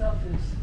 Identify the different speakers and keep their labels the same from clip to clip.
Speaker 1: stuff is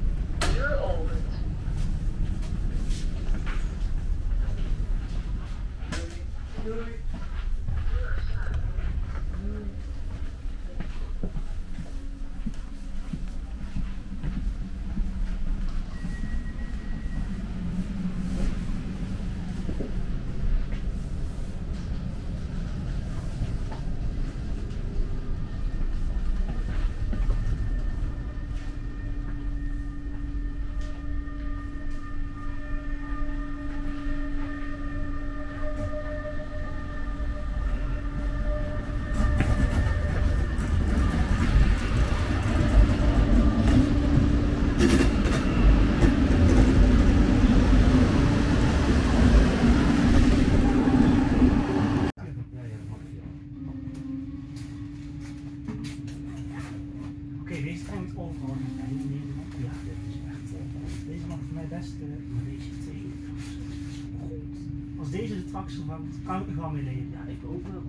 Speaker 1: Axel van het krankengang in leven.
Speaker 2: Ja, ik ook wel.